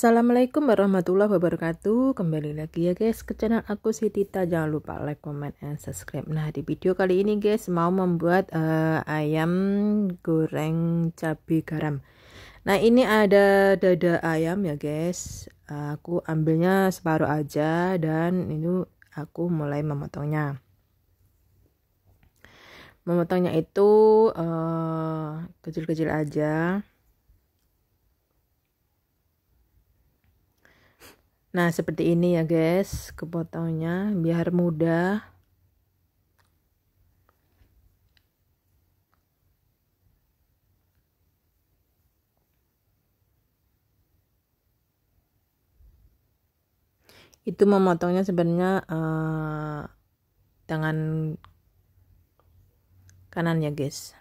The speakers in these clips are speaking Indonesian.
Assalamualaikum warahmatullahi wabarakatuh. Kembali lagi ya guys ke channel aku si Tita. Jangan lupa like, comment, and subscribe. Nah di video kali ini guys Mau membuat uh, ayam goreng cabai garam. Nah ini ada dada ayam ya guys. Aku ambilnya separuh aja Dan ini aku mulai memotongnya. Memotongnya itu eh, kecil-kecil uh, aja Nah, seperti ini ya guys, kepotongnya biar mudah. Itu memotongnya sebenarnya uh, tangan kanan ya guys.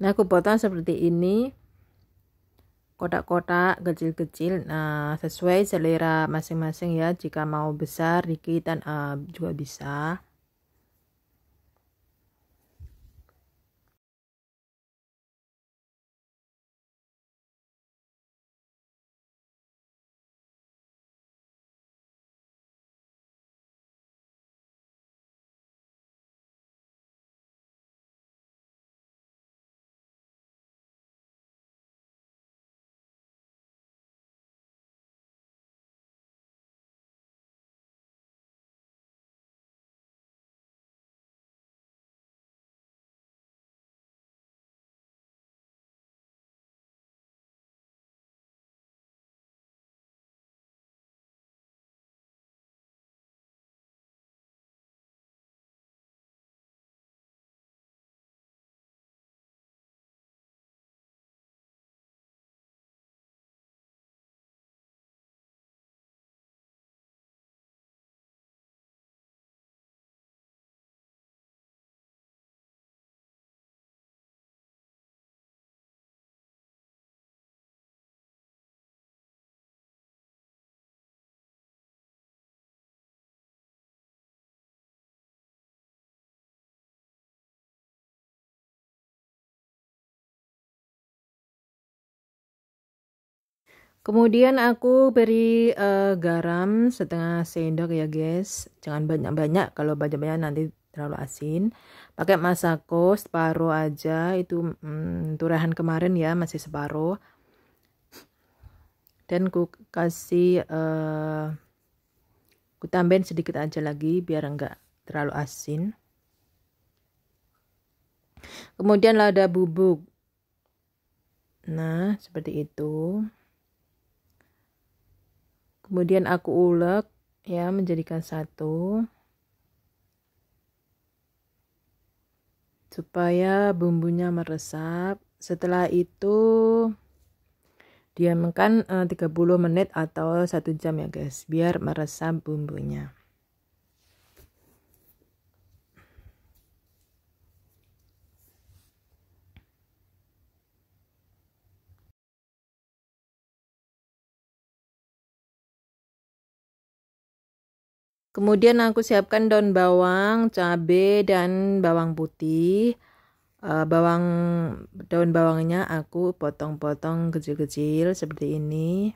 Nah, aku potong seperti ini. Kotak-kotak kecil-kecil. Nah, sesuai selera masing-masing ya. Jika mau besar, dikit dan uh, juga bisa. Kemudian aku beri uh, garam setengah sendok ya guys. Jangan banyak-banyak kalau banyak-banyak nanti terlalu asin. Pakai masako separuh aja itu hmm, turahan kemarin ya masih separuh. Dan ku kasih uh, ku tambahin sedikit aja lagi biar enggak terlalu asin. Kemudian lada bubuk. Nah, seperti itu kemudian aku ulek ya menjadikan satu. Supaya bumbunya meresap. Setelah itu diamkan eh, 30 menit atau satu jam ya guys biar meresap bumbunya Kemudian aku siapkan daun bawang, cabai, dan bawang putih. Uh, bawang daun bawangnya aku potong-potong kecil-kecil seperti ini.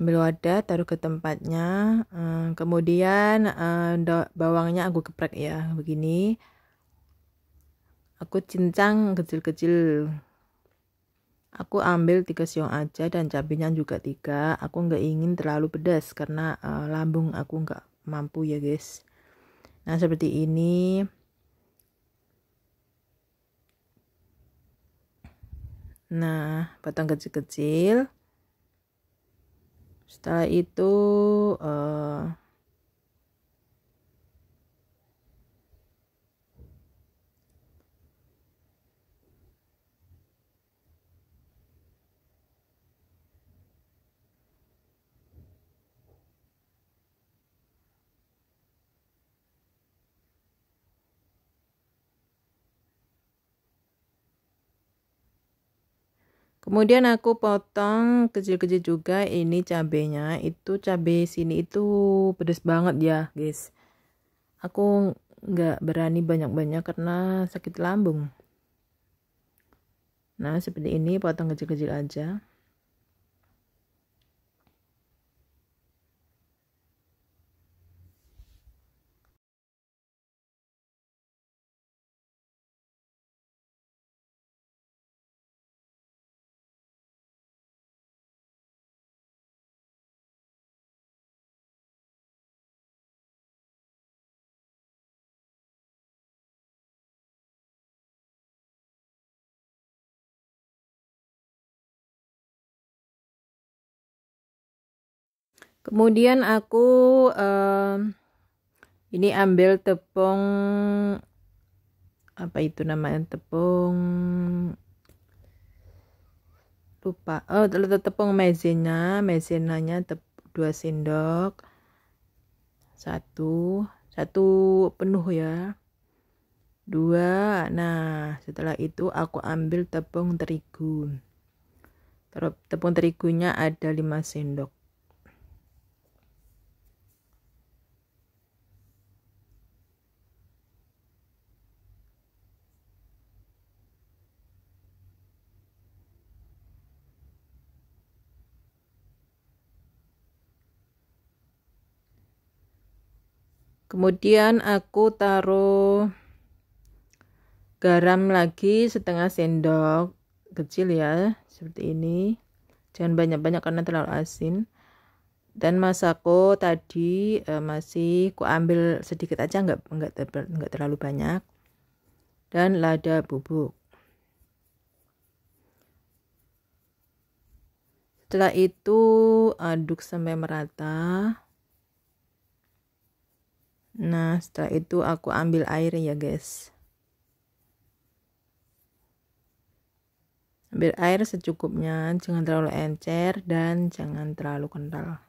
Ambil wadah taruh ke tempatnya uh, kemudian uh, bawangnya aku geprek ya begini. Aku cincang kecil-kecil. Aku ambil tiga siung aja dan cabenya juga tiga. Aku nggak ingin terlalu pedas karena uh, lambung aku nggak mampu ya guys. Nah seperti ini. Nah potong kecil-kecil setelah itu uh, kemudian aku potong kecil-kecil juga ini cabenya. Itu cabai sini itu pedas banget ya guys. Aku nggak berani banyak-banyak karena sakit lambung. Nah seperti ini potong kecil-kecil aja kemudian aku uh, ini ambil tepung apa itu namanya tepung lupa. Oh tepung maizena maizenanya tep, 2 sendok satu satu penuh ya. Dua nah setelah itu aku ambil tepung terigu. Tepung terigunya ada 5 sendok kemudian aku taruh garam lagi setengah sendok kecil ya seperti ini. Jangan banyak-banyak karena terlalu asin. Dan masako tadi e, masih ku ambil sedikit aja nggak nggak nggak terlalu banyak. Dan lada bubuk. Setelah itu aduk sampai merata nah setelah itu aku ambil air ya guys. Ambil air secukupnya jangan terlalu encer dan jangan terlalu kental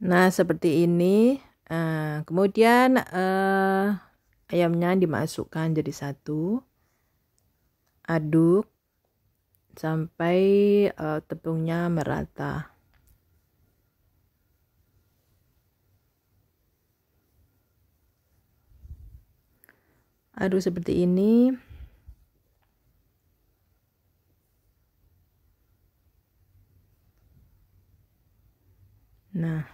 Nah, seperti ini. Uh, kemudian uh, ayamnya dimasukkan jadi satu. Aduk sampai uh, tepungnya merata. Aduk seperti ini. Nah.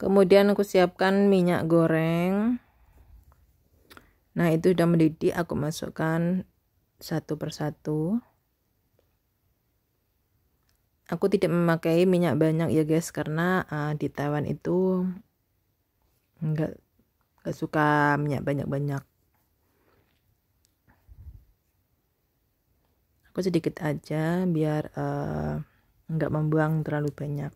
Kemudian aku siapkan minyak goreng. Nah itu sudah mendidih aku masukkan satu persatu aku tidak memakai minyak banyak ya guys karena uh, di Taiwan itu enggak enggak suka minyak banyak-banyak. Aku sedikit aja biar uh, enggak membuang terlalu banyak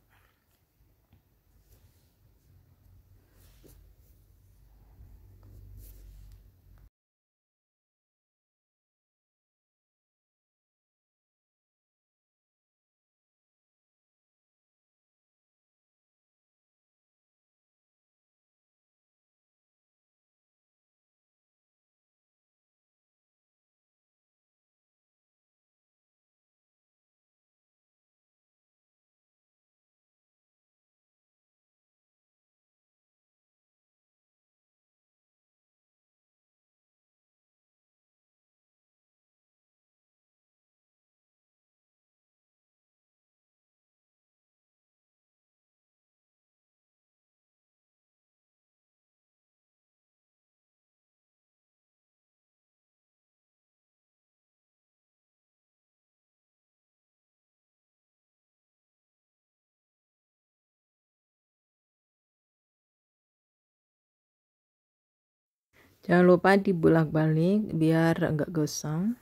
Jangan lupa dibulak-balik biar enggak gosong.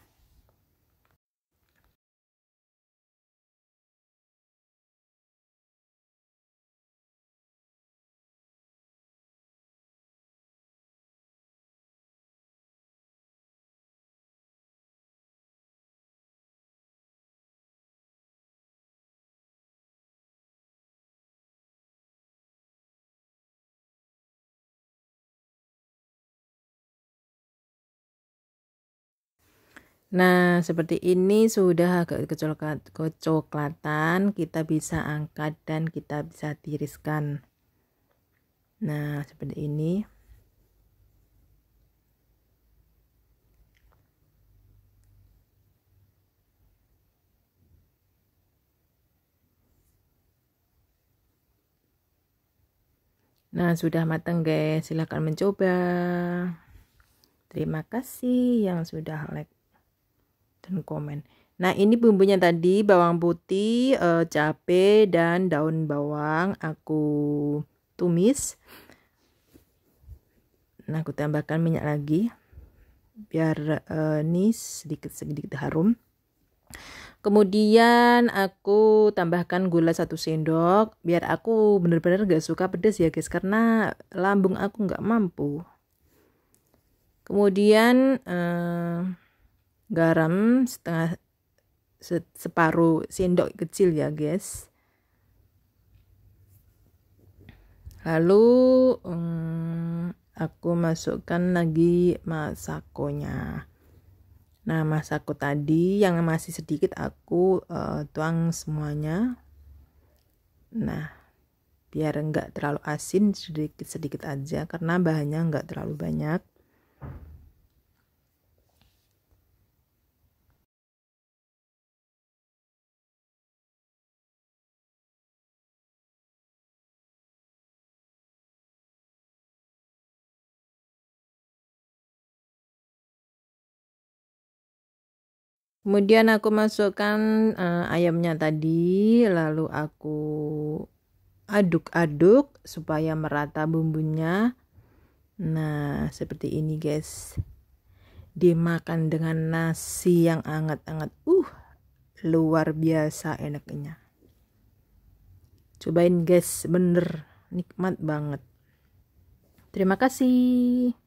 Nah, seperti ini sudah agak kecoklatan, kita bisa angkat dan kita bisa tiriskan. Nah, seperti ini. Nah, sudah matang guys. Silahkan mencoba. Terima kasih yang sudah like dan komen. Nah, ini bumbunya tadi bawang putih, e, cabai dan daun bawang aku tumis. Nah, aku tambahkan minyak lagi biar e, ini sedikit sedikit harum. Kemudian aku tambahkan gula satu sendok biar aku benar-benar gak suka pedas ya guys karena lambung aku nggak mampu. Kemudian eh, garam setengah separuh sendok kecil ya guys. Lalu um, aku masukkan lagi masakonya. Nah masako tadi yang masih sedikit aku uh, tuang semuanya. Nah biar enggak terlalu asin sedikit sedikit aja karena bahannya enggak terlalu banyak Kemudian aku masukkan uh, ayamnya tadi, lalu aku aduk-aduk supaya merata bumbunya. Nah, seperti ini guys. Dimakan dengan nasi yang hangat-hangat. Uh, luar biasa enaknya. Cobain guys, bener nikmat banget. Terima kasih.